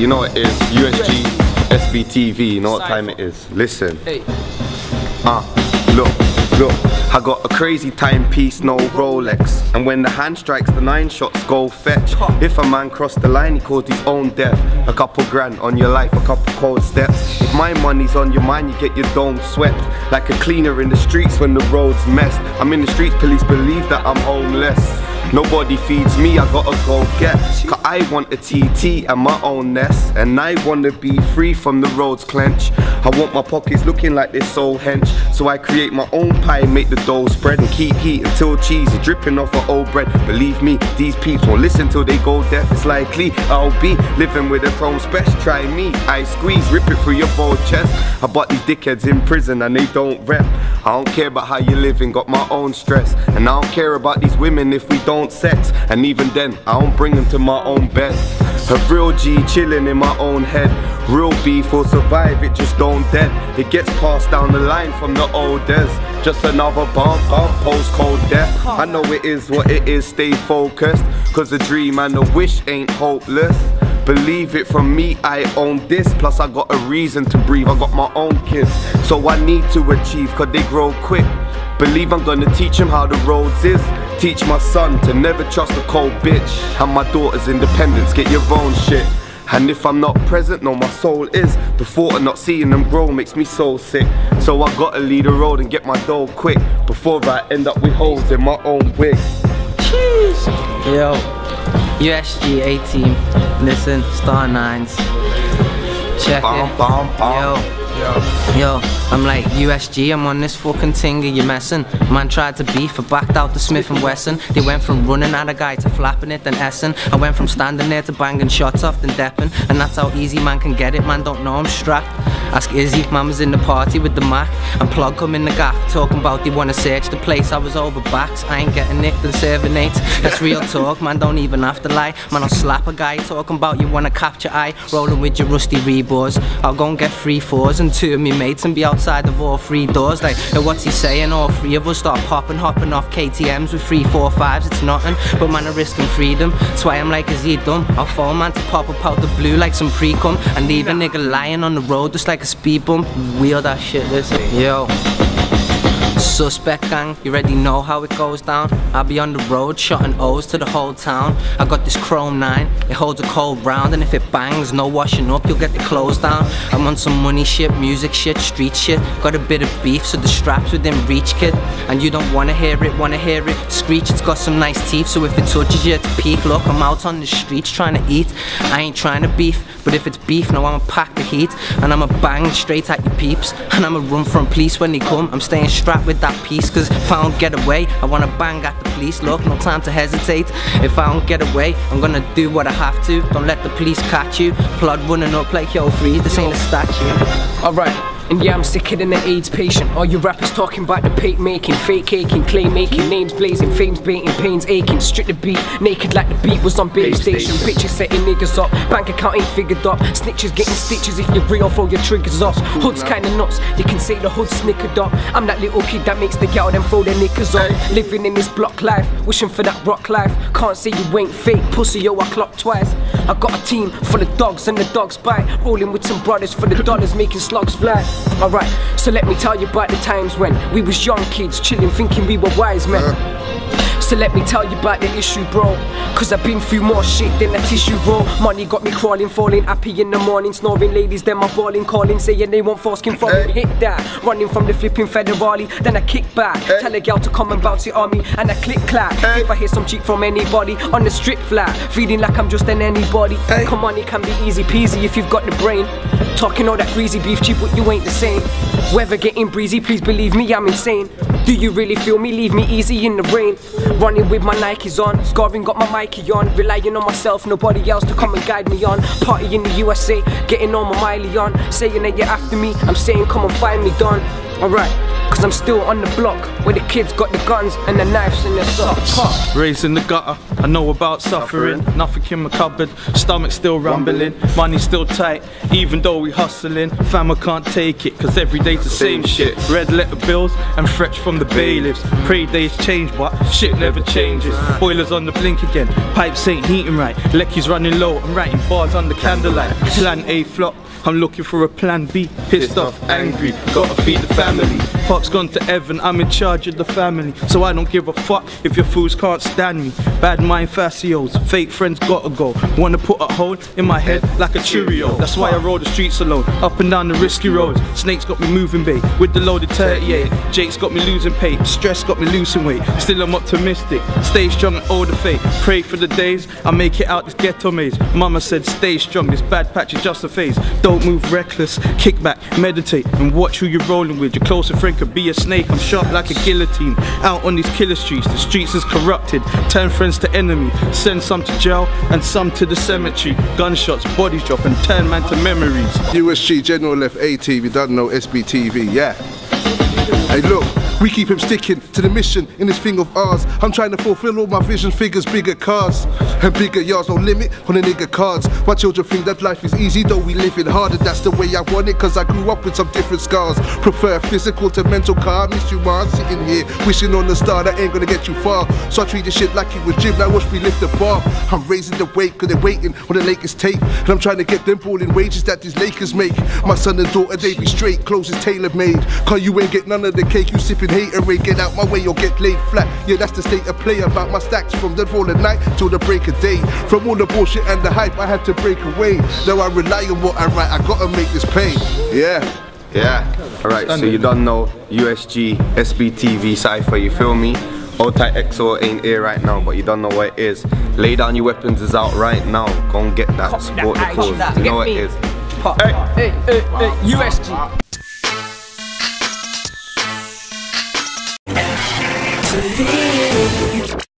You know what it is USG SBTV. You know what time it is. Listen. Hey. Uh, look, look. I got a crazy timepiece, no Rolex. And when the hand strikes, the nine shots go fetch. If a man cross the line, he calls his own death. A couple grand on your life, a couple cold steps. If my money's on your mind, you get your dome swept. Like a cleaner in the streets when the road's messed. I'm in the streets, police believe that I'm homeless. Nobody feeds me, I gotta go get. Cause I want a TT and my own nest. And I wanna be free from the roads clench. I want my pockets looking like this soul hench. So I create my own pie, make the dough spread and keep heat until cheese is dripping off of old bread. Believe me, these peeps won't listen till they go deaf. It's likely I'll be living with a chrome special. Try me, I squeeze, rip it through your bold chest. I bought these dickheads in prison and they don't rep. I don't care about how you living, got my own stress. And I don't care about these women if we don't sex. And even then, I don't bring them to my own bed. A real G chilling in my own head. Real beef will survive, it just don't dead. It gets passed down the line from the old days. Just another bump up, postcode death. I know it is what it is, stay focused. Cause the dream and the wish ain't hopeless. Believe it from me, I own this. Plus, I got a reason to breathe. I got my own kids. So I need to achieve, cause they grow quick. Believe I'm gonna teach them how the roads is. Teach my son to never trust a cold bitch. And my daughter's independence, get your own shit. And if I'm not present, no, my soul is. The thought of not seeing them grow makes me so sick. So I gotta lead the road and get my dough quick before I end up with holes in my own wig. Yo, USG 18. Listen, Star Nines. Check Bum, it. bum, bum. Yo. Yo, I'm like USG, I'm on this fucking thing, are you messing? Man tried to beef, I backed out the Smith and Wesson. They went from running at a guy to flapping it, then Essen. I went from standing there to banging shots off, then depping. And that's how easy man can get it, man don't know I'm strapped. Ask Izzy, man was in the party with the Mac. And Plug come in the gaff, talking about they wanna search the place. I was over backs, I ain't getting nicked and serving eight. That's real talk, man, don't even have to lie. Man, I'll slap a guy talking about you wanna capture eye. Rolling with your rusty rebores. I'll go and get three fours and two of me mates and be outside of all three doors. Like, hey, what's he saying? All three of us start popping, hopping off KTMs with three, four, fives. It's nothing, but man, I'm risking freedom. That's why I'm like, is he dumb? I'll fall man to pop up out the blue like some pre-cum and leave a nigga lying on the road just like a speed bump. Wheel that shit, listen. Yo. Suspect gang, you already know how it goes down. I'll be on the road shotting O's to the whole town. I got this chrome 9, it holds a cold round, and if it bangs, no washing up, you'll get the clothes down. I'm on some money shit, music shit, street shit. Got a bit of beef, so the straps within reach, kid. And you don't wanna hear it, wanna hear it. Screech, it's got some nice teeth, so if it touches you, it's peak. Look, I'm out on the streets trying to eat. I ain't trying to beef, but if it's beef, now I'ma pack the heat. And I'ma bang straight at your peeps. And I'ma run from police when they come. I'm staying strapped with that piece, cause if I don't get away, I wanna bang at the police. Look, no time to hesitate. If I don't get away, I'm gonna do what I have to. Don't let the police catch you. Blood running up like yo, freeze, this ain't a statue. Alright, and yeah, I'm sicker than an AIDS patient. All you rappers talking about the paint making, fake aching, clay making, names blazing, fame's baiting, pains aching. Strip the beat, naked like the beat was on Babe Station. Pictures setting niggas up, bank account ain't figured up. Snitches getting stitches if you're real, throw your triggers off. Hood's kinda nuts, you can say the hood's snickered up. I'm that little kid that makes the gal them throw their knickers up. Living in this block life, wishing for that rock life. Can't say you ain't fake, pussy, yo, I clock twice. I got a team full of dogs and the dogs bite. Rolling with some brothers for the dollars, making slugs fly. Alright, so let me tell you about the times when we was young kids, chilling, thinking we were wise men. Uh-huh. So let me tell you about the issue, bro. Cause I've been through more shit than a tissue roll. Money got me crawling, falling, happy in the morning, snoring. Ladies, then my balling, calling, saying they want foreskin from me. Hit that, running from the flipping federale. Then I kick back, tell a girl to come and bounce it on me, and I click clap. If I hear some cheek from anybody on the strip flat, feeling like I'm just an anybody. Come on, it can be easy peasy if you've got the brain. Talking all that greasy beef cheap, but you ain't the same. Weather getting breezy, please believe me, I'm insane. Do you really feel me? Leave me easy in the rain. Running with my Nikes on, scoring got my Mikey on. Relying on myself, nobody else to come and guide me on. Party in the USA, getting all my miley on. Saying that you're after me, I'm saying come and find me done. Alright, cause I'm still on the block where the kids got the guns and the knives in their socks. Pop. Raised in the gutter, I know about suffering. Nothing in my cupboard, stomach still rumbling. Money still tight, even though we hustling. Fam, I can't take it, cause every day's the same shit. Red letter bills and fresh from the bailiffs. Pray days change, but shit never changes. Boilers on the blink again, pipes ain't heating right. Lecky's running low, I'm writing bars under candlelight. Plan A flop. I'm looking for a plan B, pissed off, angry, gotta feed the family. Pop's gone to heaven, I'm in charge of the family, so I don't give a fuck if your fools can't stand me. Bad mind facios, fake friends gotta go. Wanna put a hole in my head like a Cheerio. That's why I roll the streets alone, up and down the risky roads. Snakes got me moving bait with the loaded 38. Jake's got me losing pay, stress got me losing weight. Still I'm optimistic, stay strong and hold the faith. Pray for the days I make it out this ghetto maze. Mama said stay strong, this bad patch is just a phase. Don't move reckless, kick back, meditate, and watch who you're rolling with. Your closer friend could be a snake. I'm sharp like a guillotine. Out on these killer streets, the streets is corrupted. Turn friends to enemy, send some to jail and some to the cemetery. Gunshots, bodies drop, and turn man to memories. USG General left A team, you don't know SBTV, yeah. Hey look, we keep him sticking to the mission in this thing of ours. I'm trying to fulfill all my vision figures, bigger cars and bigger yards. No limit on the nigga cards. My children think that life is easy, though we live it harder. That's the way I want it, cause I grew up with some different scars. Prefer physical to mental car. Miss you, man. Sitting here wishing on the star that ain't gonna get you far. So I treat this shit like it was gym. Now watch me lift the bar. I'm raising the weight, cause they're waiting on the Lakers tape. And I'm trying to get them balling wages that these Lakers make. My son and daughter, they be straight, clothes is tailor made. Cause you ain't get none of the cake, you sipping haterade. Get out my way or get laid flat. Yeah, that's the state of play about my stacks from the fall of night till the break of day. From all the bullshit and the hype, I had to break away. Now I rely on what I write, I gotta make this pay. Yeah. Yeah. Alright, so you don't know USG, SBTV, Cypher, you feel me? Otai XO ain't here right now, but you don't know what it is. Lay down your weapons is out right now. Go and get that. Support the cause. You know what it is. Pop. Hey, hey, hey, USG. day.